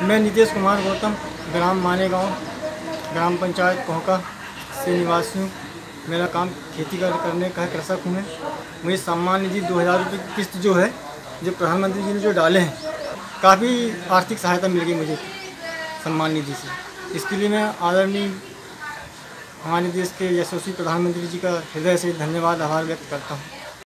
मैं नीतीश कुमार गौतम, ग्राम माने गाँव, ग्राम पंचायत कोहका से निवासी हूँ। मेरा काम खेती कर, करने का है, कृषक हूँ मैं। मुझे सम्मान निधि दो हज़ार रुपये की किस्त जो है, जो प्रधानमंत्री जी ने जो डाले हैं, काफ़ी आर्थिक सहायता मिल गई मुझे सम्मान निधि से। इसके लिए मैं आदरणीय हमारे देश के यशस्वी प्रधानमंत्री जी का हृदय से धन्यवाद, आभार व्यक्त करता हूँ।